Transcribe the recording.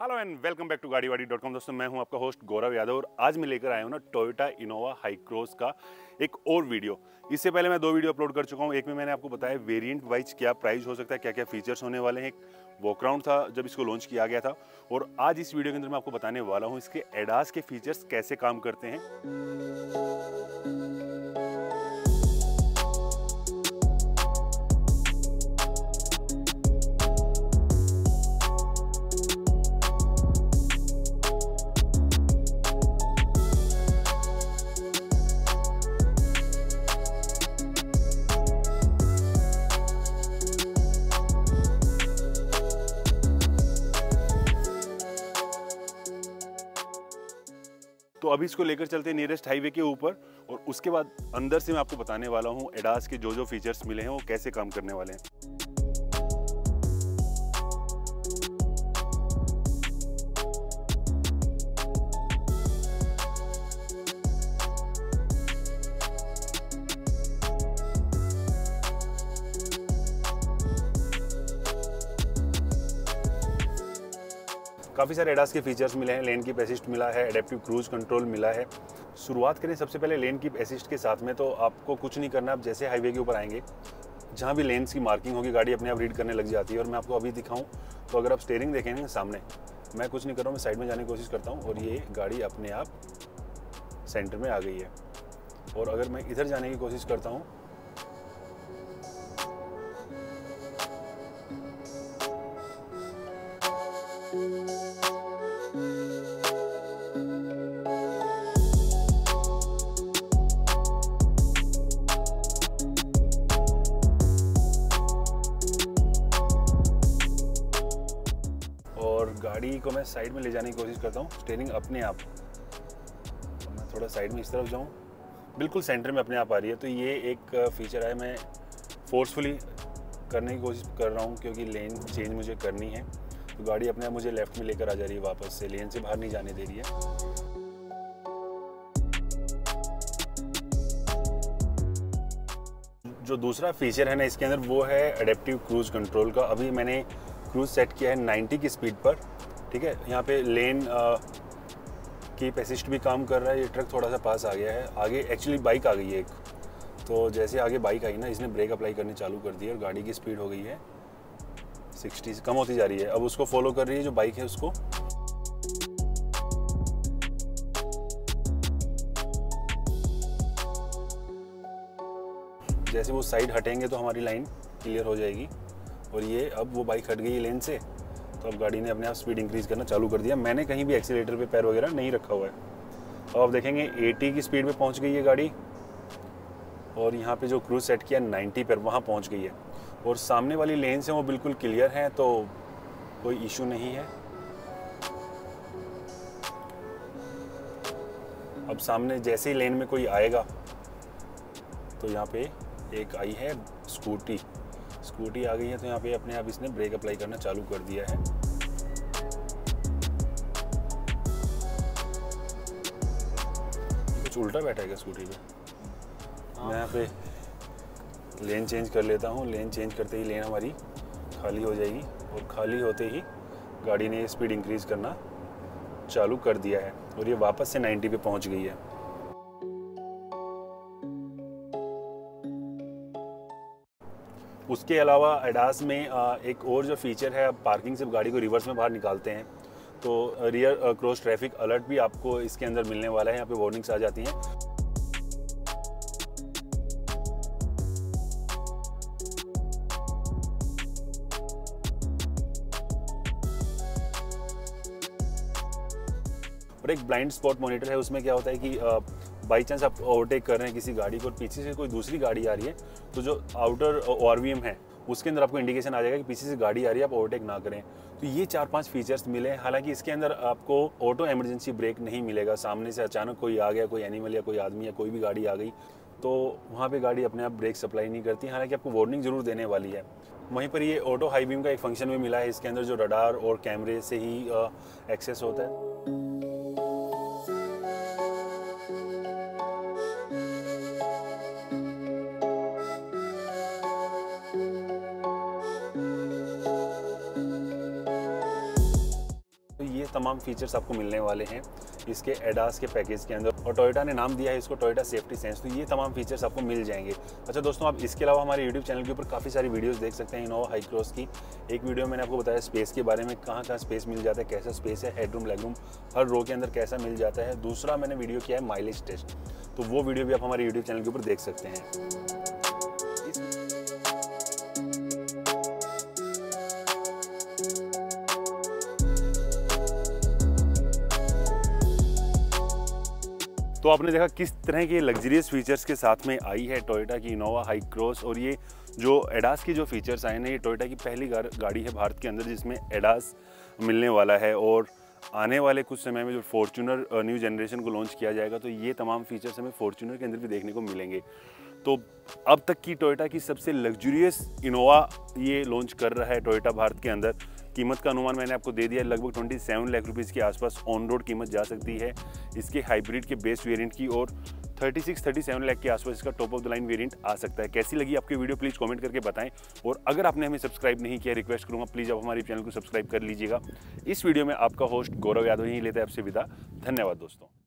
Hello and welcome back to Gaadi dot com दोस्तों, मैं हूँ आपका होस्ट गौरव यादव और आज मैं लेकर आया हूँ ना टोयोटा इनोवा हाई क्रॉस का एक और वीडियो इससे पहले मैं दो वीडियो अपलोड कर चुका हूँ। एक में मैंने आपको बताया वेरिएंट वाइज क्या प्राइस हो सकता है क्या क्या फीचर्स होने वाले हैं। एक वॉकराउंड था जब इसको लॉन्च किया गया था और आज इस वीडियो के अंदर मैं आपको बताने वाला हूँ इसके एडास के फीचर्स कैसे काम करते हैं। तो अभी इसको लेकर चलते हैं नियरेस्ट हाईवे के ऊपर और उसके बाद अंदर से मैं आपको बताने वाला हूँ एडास के जो जो फीचर्स मिले हैं, वो कैसे काम करने वाले हैं। काफ़ी सारे एडास के फीचर्स मिले हैं। लेन की असिस्ट मिला है एडेप्टिव क्रूज कंट्रोल मिला है। शुरुआत करें सबसे पहले लेन की असिस्ट के साथ में तो आपको कुछ नहीं करना, आप जैसे हाईवे के ऊपर आएँगे, जहाँ भी लेंस की मार्किंग होगी, गाड़ी अपने आप रीड करने लग जाती है। और मैं आपको अभी दिखाऊँ तो अगर आप स्टेयरिंग देखेंगे सामने, मैं कुछ नहीं कर रहा हूँ, मैं साइड में जाने की कोशिश करता हूँ, और ये गाड़ी अपने आप सेंटर में आ गई है। और अगर मैं इधर जाने की कोशिश करता हूँ और गाड़ी को मैं साइड में ले जाने की कोशिश करता हूँ। स्टेयरिंग अपने आप। तो मैं थोड़ा साइड में इस तरफ़ जाऊँ। बिल्कुल सेंटर में अपने आप आ रही है। तो ये एक फीचर है। मैं फोर्सफुली करने की कोशिश कर रहा हूँ क्योंकि लेन चेंज मुझे करनी है। तो गाड़ी अपने आप मुझे लेफ़्ट में लेकर आ जा रही है वापस से। लेन से बाहर नहीं जाने दे रही है। जो दूसरा फीचर है ना, इसके अंदर वो है अडेप्टिव क्रूज कंट्रोल का। अभी मैंने क्रूज सेट किया है 90 की स्पीड पर, ठीक है? यहाँ पे लेन की पेसिस्ट भी काम कर रहा है, ये ट्रक थोड़ा सा पास आ गया है। आगे एक्चुअली बाइक आ गई है एक। तो जैसे आगे बाइक आई ना, इसने ब्रेक अप्लाई करनी चालू कर दी है और गाड़ी की स्पीड हो गई है 60 से, कम होती जा रही है। अब उसको फॉलो कर रही है जो बाइक है उसको। जैसे वो साइड हटेंगे तो हमारी लाइन क्लियर हो जाएगी। और ये अब वो बाइक हट गई लेन से तो अब गाड़ी ने अपने आप स्पीड इंक्रीज़ करना चालू कर दिया। मैंने कहीं भी एक्सीटर पे पैर वगैरह नहीं रखा हुआ है। अब आप देखेंगे 80 की स्पीड पे पहुँच गई है गाड़ी, और यहाँ पे जो क्रूज सेट किया 90 पर वहाँ पहुँच गई है। और सामने वाली लेन से वो बिल्कुल क्लियर है तो कोई इशू नहीं है। अब सामने जैसे ही लेन में कोई आएगा तो यहाँ पे एक आई है स्कूटी स्कूटी आ गई है तो यहाँ पे अपने आप इसने ब्रेक अप्लाई करना चालू कर दिया है। कुछ उल्टा बैठा है स्कूटी पे? मैं यहाँ पे लेन चेंज कर लेता हूँ। लेन चेंज करते ही लेन हमारी खाली हो जाएगी और खाली होते ही गाड़ी ने स्पीड इंक्रीज करना चालू कर दिया है। और ये वापस से 90 पे पहुँच गई है। उसके अलावा एडास में एक और जो फीचर है, आप पार्किंग से गाड़ी को रिवर्स में बाहर निकालते हैं तो रियर क्रॉस ट्रैफ़िक अलर्ट भी आपको इसके अंदर मिलने वाला है, यहाँ पे वार्निंग्स आ जाती हैं। और एक ब्लाइंड स्पॉट मॉनिटर है, उसमें क्या होता है कि बाई चांस आप ओवरटेक कर रहे हैं किसी गाड़ी को और पीछे से कोई दूसरी गाड़ी आ रही है तो जो आउटर ओ है, उसके अंदर आपको इंडिकेशन आ जाएगा कि पीछे से गाड़ी आ रही है, आप ओवरटेक ना करें। तो ये चार पाँच फीचर्स मिले हैं। हालाँकि इसके अंदर आपको ऑटो इमरजेंसी ब्रेक नहीं मिलेगा। सामने से अचानक कोई आ गया, कोई एनिमल या कोई आदमी या कोई भी गाड़ी आ गई तो वहाँ पे गाड़ी अपने आप ब्रेक सप्लाई नहीं करती। हालाँकि आपको वार्निंग ज़रूर देने वाली है। वहीं पर ये ऑटो हाई बीम का एक फ़ंक्शन भी मिला है। इसके अंदर जो रडार और कैमरे से ही एक्सेस होता है। तमाम फीचर्स आपको मिलने वाले हैं इसके एडास के पैकेज के अंदर। और टोयोटा ने नाम दिया है इसको टोयोटा सेफ्टी सेंस तो ये तमाम फीचर्स आपको मिल जाएँगे। अच्छा दोस्तों, आप इसके अलावा हमारे यूट्यूब चैनल के ऊपर काफ़ी सारी वीडियोज़ देख सकते हैं इनोवा हाई क्रॉस की। एक वीडियो मैंने आपको बताया स्पेस के बारे में कहाँ कहाँ स्पेस मिल जाता है, कैसा स्पेस है हेडरूम लेगरूम हर रो के अंदर कैसा मिल जाता है। दूसरा मैंने वीडियो किया है माइलेज टेस्ट तो वो वीडियो भी आप हमारे यूट्यूब चैनल के ऊपर देख सकते हैं। तो आपने देखा किस तरह के लग्जरियस फीचर्स के साथ में आई है टोयोटा की इनोवा हाई क्रॉस और ये जो एडास की जो फीचर्स आए हैं, ये टोयोटा की पहली गाड़ी है भारत के अंदर जिसमें एडास मिलने वाला है और आने वाले कुछ समय में जो फॉर्चूनर न्यू जनरेशन को लॉन्च किया जाएगा तो ये तमाम फीचर्स हमें फॉर्चूनर के अंदर भी देखने को मिलेंगे। तो अब तक की टोयोटा की सबसे लग्जरियस इनोवा ये लॉन्च कर रहा है टोयोटा भारत के अंदर। कीमत का अनुमान मैंने आपको दे दिया लगभग 27 लाख रुपीज़ के आसपास ऑन रोड कीमत जा सकती है। इसके हाइब्रिड के बेस वेरिएंट की और 36 37 लाख के आसपास इसका top of the line variant आ सकता है। कैसी लगी आपकी वीडियो प्लीज़ कमेंट करके बताएँ। और अगर आपने हमें सब्सक्राइब नहीं किया रिक्वेस्ट करूँगा प्लीज़ आप हमारे चैनल को सब्सक्राइब कर लीजिएगा। इस वीडियो में आपका होस्ट गौरव यादव ही लेते हैं आपसे विदा। धन्यवाद दोस्तों।